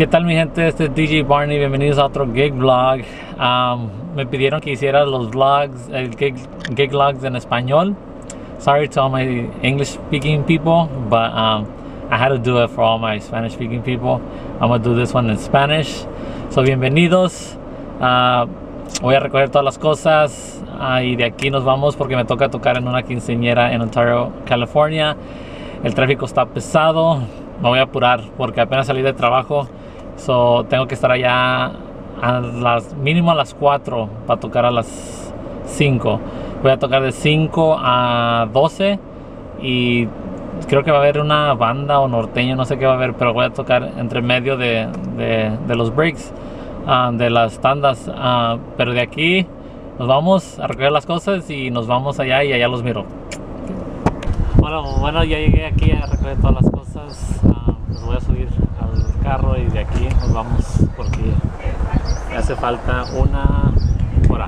¿Qué tal mi gente? Este es DJ Barney, bienvenidos a otro gig vlog. Um, me pidieron que hiciera los vlogs, el gig, gig vlogs en español. Sorry to all my English speaking people, but um, I had to do it for all my Spanish speaking people. I'm gonna do this one in Spanish. So bienvenidos. Uh, voy a recoger todas las cosas uh, y de aquí nos vamos porque me toca tocar en una quinceañera en Ontario, California. El tráfico está pesado. Me voy a apurar porque apenas salí de trabajo. So, tengo que estar allá a las mínimo a las 4 para tocar a las 5. Voy a tocar de 5 a 12 y creo que va a haber una banda o norteño, no sé qué va a haber, pero voy a tocar entre medio de, de, de los breaks, uh, de las tandas. Uh, pero de aquí nos vamos a recoger las cosas y nos vamos allá y allá los miro. Bueno, bueno ya llegué aquí a recoger todas las cosas. Uh, los voy a subir al carro y de aquí nos vamos porque hace falta una hora.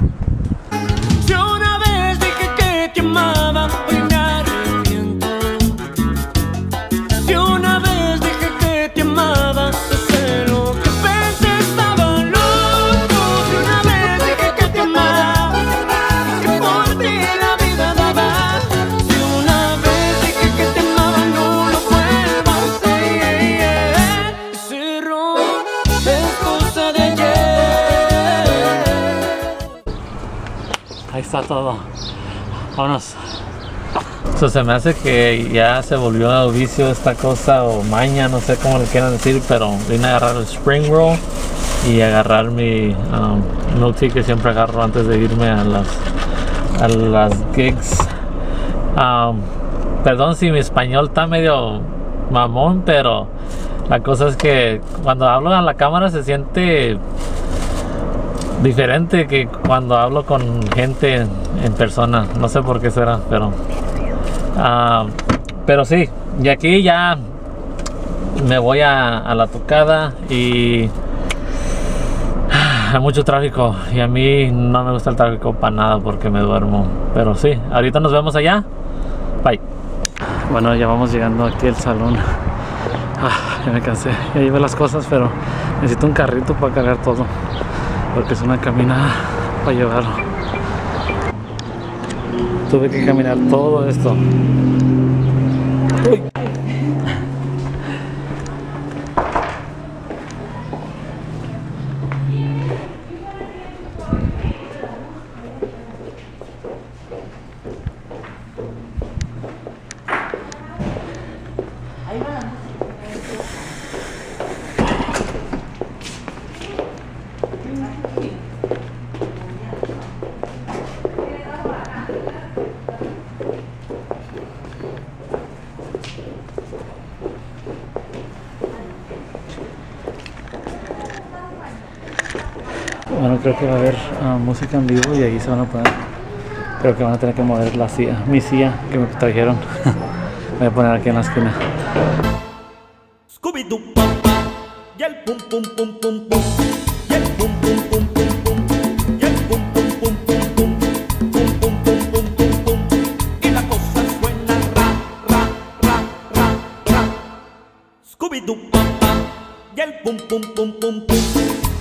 Está todo. Vámonos. So, se me hace que ya se volvió vicio esta cosa o maña, no sé cómo le quieran decir, pero vine a agarrar el spring roll y agarrar mi um, milk tea que siempre agarro antes de irme a las, a las gigs. Um, perdón si mi español está medio mamón, pero la cosa es que cuando hablo a la cámara se siente diferente que cuando hablo con gente en, persona. No sé por qué será, pero. ah, pero sí, y aquí ya me voy a, a la tocada y. Hay mucho tráfico y a mí no me gusta el tráfico para nada porque me duermo. Pero sí, ahorita nos vemos allá. Bye. Bueno, ya vamos llegando aquí al salón. Ah, ya me cansé. Ya llevé las cosas, pero necesito un carrito para cargar todo porque es una caminada para llevarlo. Tuve que caminar todo esto. música y ahí se van a poner. Creo que van a tener que mover la silla, mi silla que me trajeron. voy a poner aquí en la esquina. y el pum pum pum pum pum, y el pum pum pum pum pum, y el pum pum pum pum pum, pum pum pum pum pum pum, y la cosa suena ra ra ra ra ra. Scooby Doo, y el pum pum pum pum pum.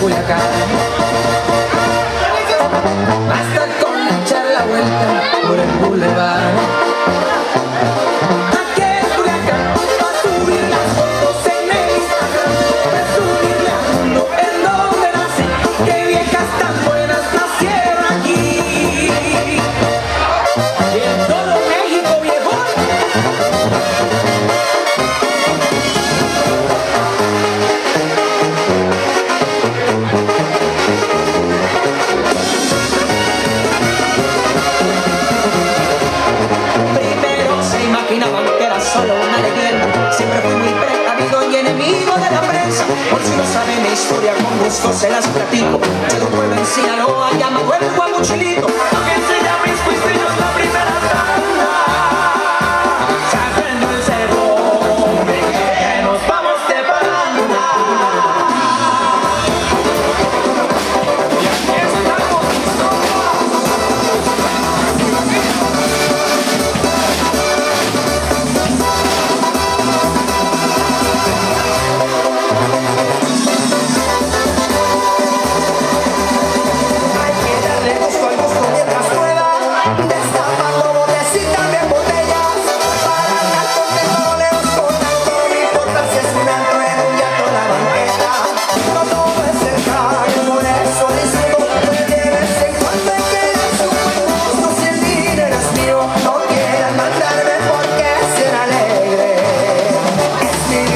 Culiacán.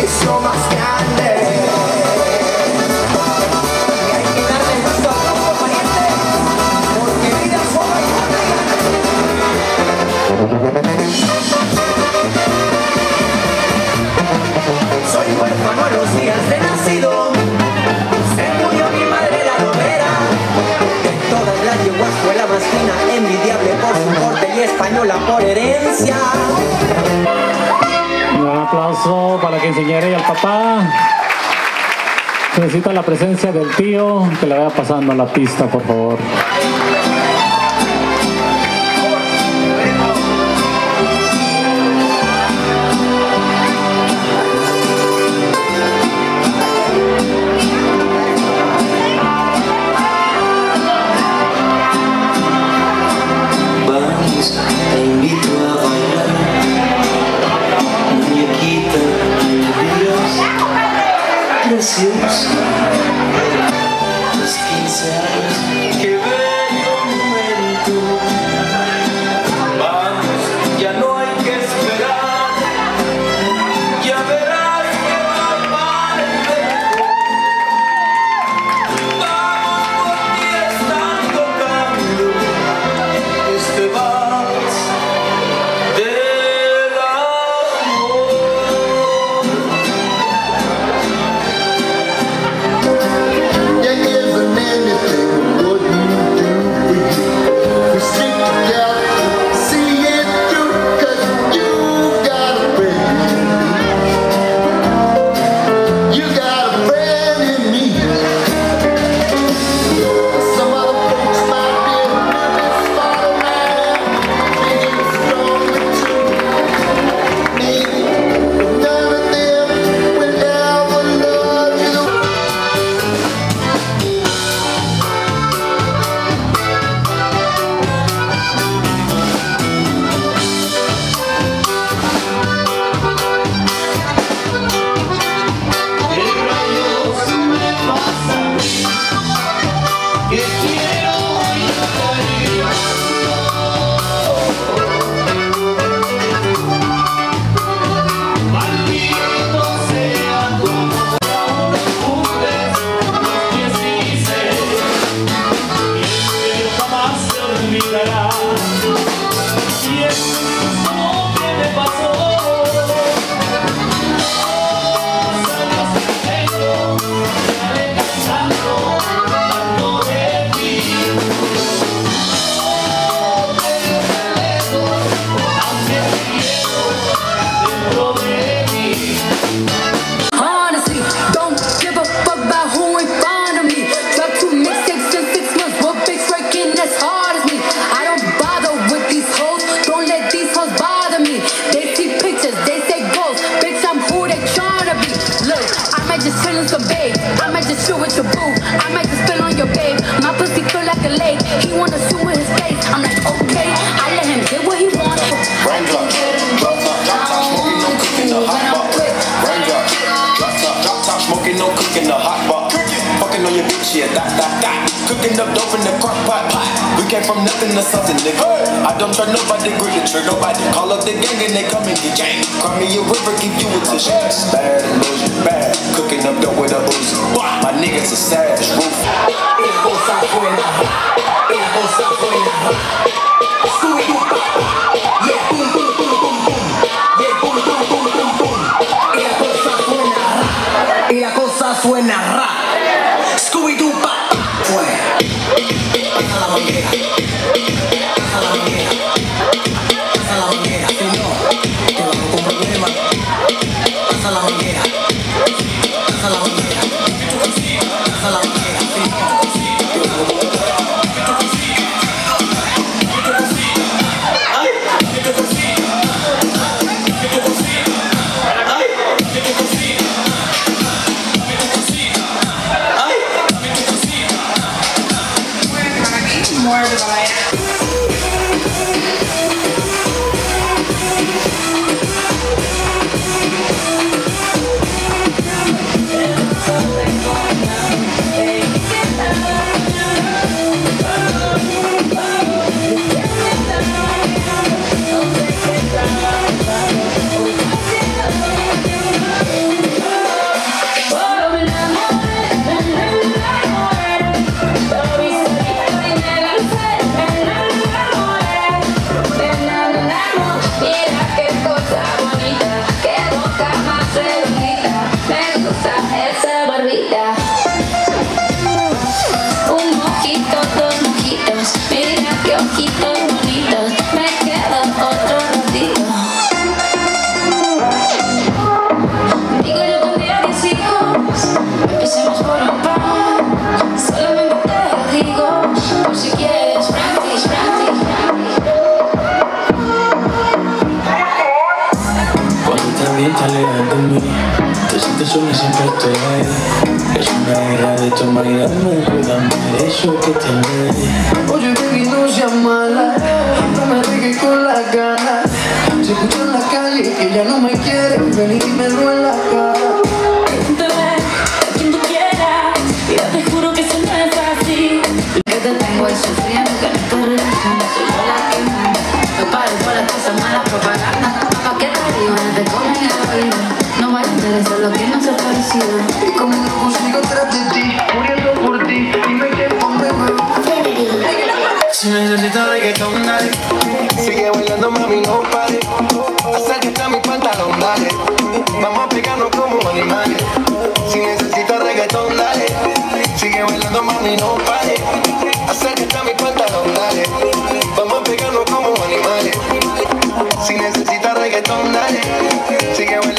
hizo más grande. Y hay que darle el paso a los parientes Porque vida solo hay Soy huérfano a los días de nacido. Se murió mi madre la novera. De todas las yeguas fue la más fina Envidiable por su corte y española por herencia para que enseñara al papá. Necesita la presencia del tío que le vaya pasando a la pista, por favor. cooking up dope in the crock pot. We came from nothing to something, nigga. I don't trust nobody, grip the trigger, nobody. Call up the gang and they come and get gang. Cry me a river, give you a tissue. Bad, illusion, bad. Cooking up dope with a booze. My niggas are savage, roof. It goes out for Pasa la manguera, si no, te vas con problema. Pasa la manguera. Oye baby no seas mala. No me dejes con las ganas. Se escucha en la calle que ya no me quieres Ven y dímelo reggaetón, dale. Sigue bailando, mami, no pare. Acércate a mi pantalón, dale. Vamos a pegarnos como animales. Si necesitas reggaetón, dale. Sigue bailando, mami, no pare. Acércate a mi pantalón, dale. Vamos a pegarnos como animales. Si necesitas reggaetón, dale. Sigue bailando.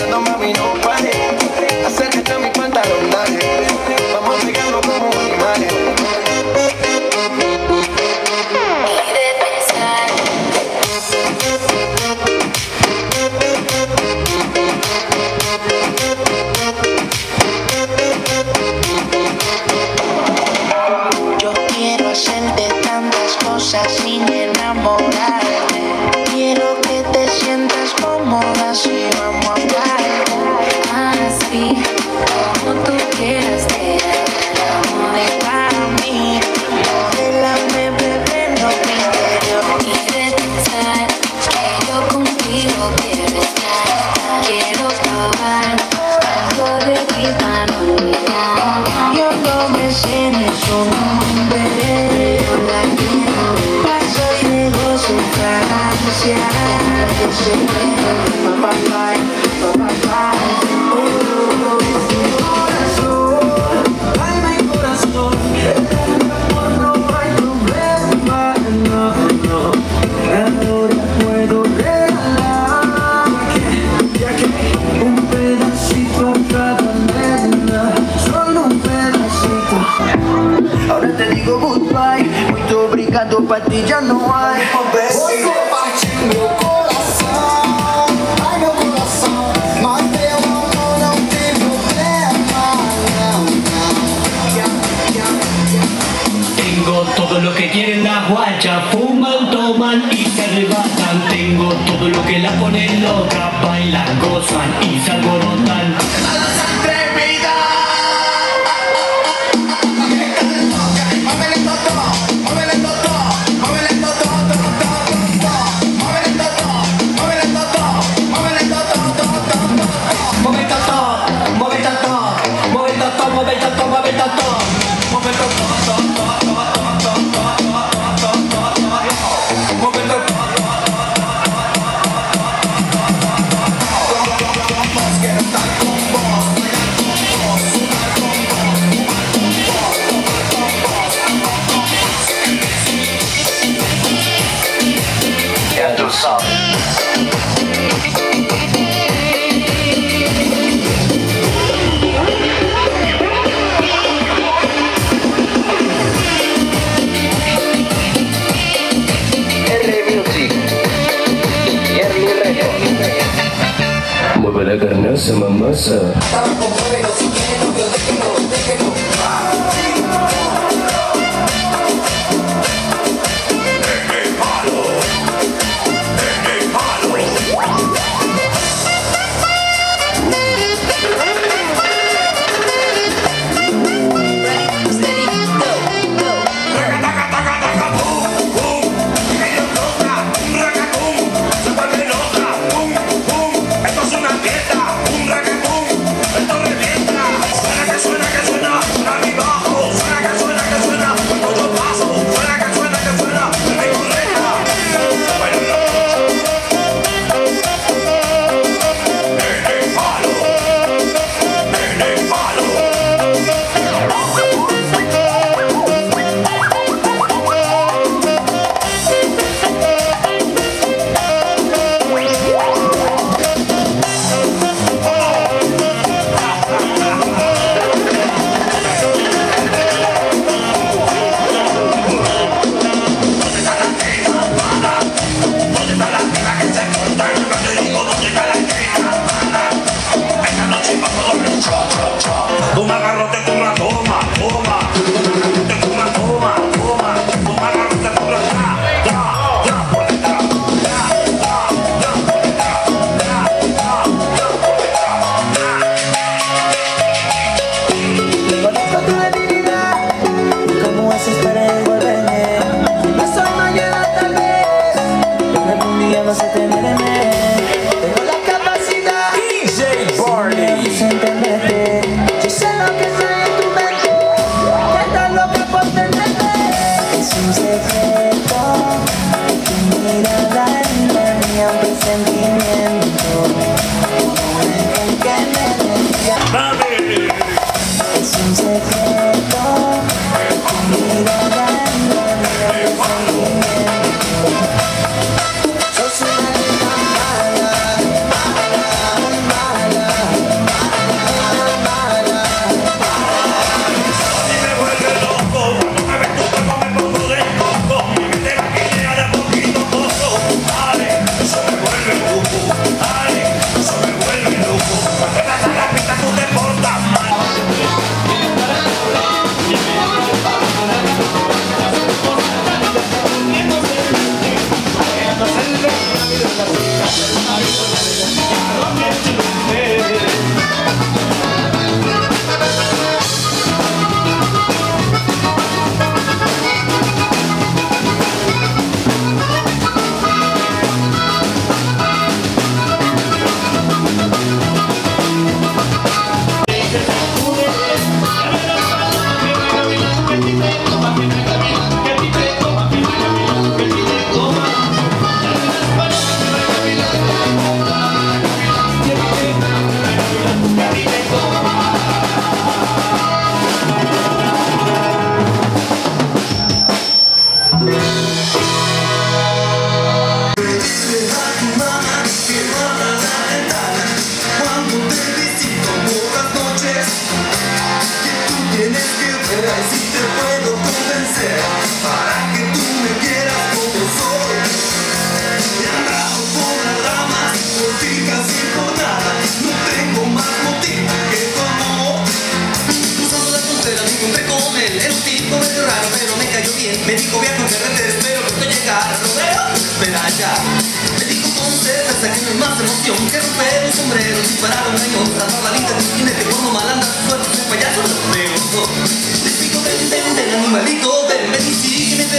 Ahora te digo goodbye Muito obrigado, pra ti já não há buena guacha, fuman, toman y se arrebatan. Tengo todo lo que la ponen loca, bailan, gozan y se alborotan. Some masa Tanpa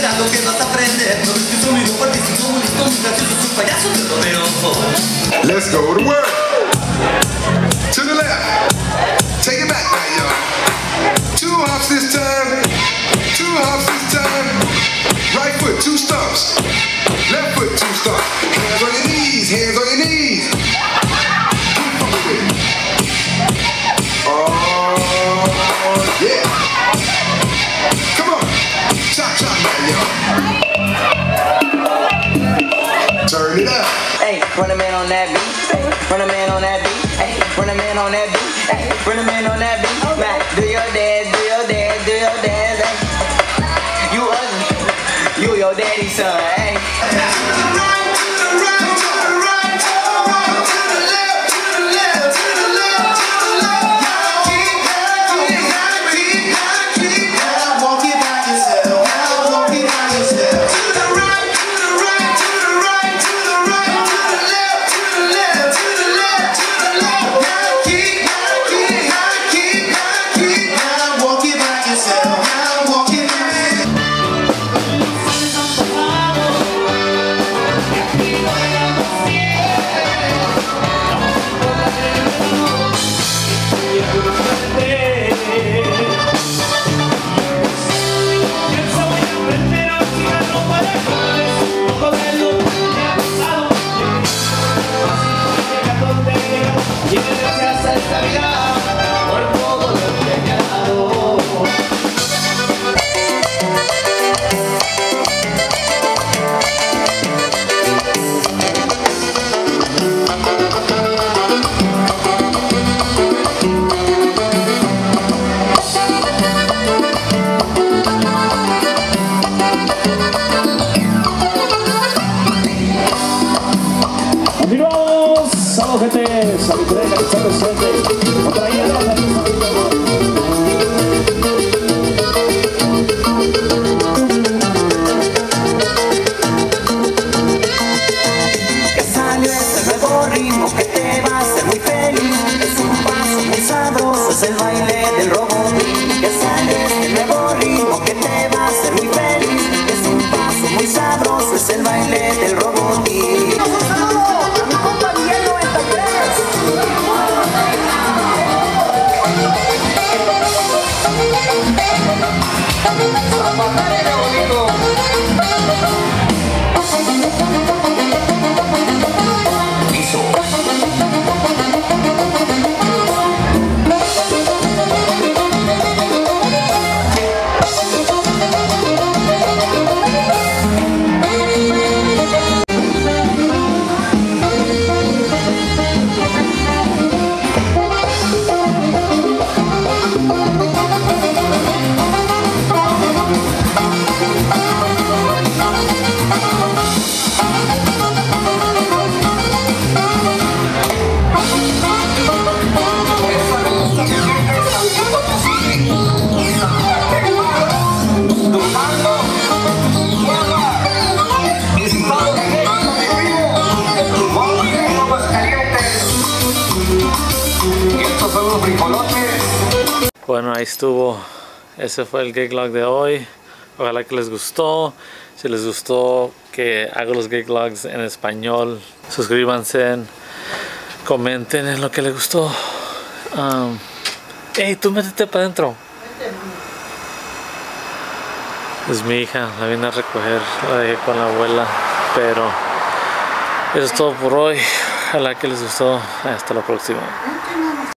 esperando que vas a aprender. No ves que soy fuertísimo, muy listo, soy payaso. Let's go to work. To the left. Take it back y'all. Two hops this time. Two hops this time. Right foot, two stumps. Left foot, two stumps. Hands on your knees, hands on your knees. Keep with it. Oh, yeah. Turn it up. Hey, run a man on that beat. Hey, run a man on that beat. Hey, run a man on that beat. Hey, run a man on that beat. Man, do your dance, do your dance, do your dance. Hey. You ugly, you your daddy's son. Hey. Baile del Bueno, ahí estuvo. Ese fue el gig log de hoy. Ojalá que les gustó. Si les gustó, que hago los gig logs en español. Suscríbanse, comenten en lo que les gustó. Um, ¡Ey, tú métete para adentro! Es mi hija, la vine a recoger, la dejé con la abuela. Pero eso es todo por hoy. Ojalá que les gustó. Hasta la próxima.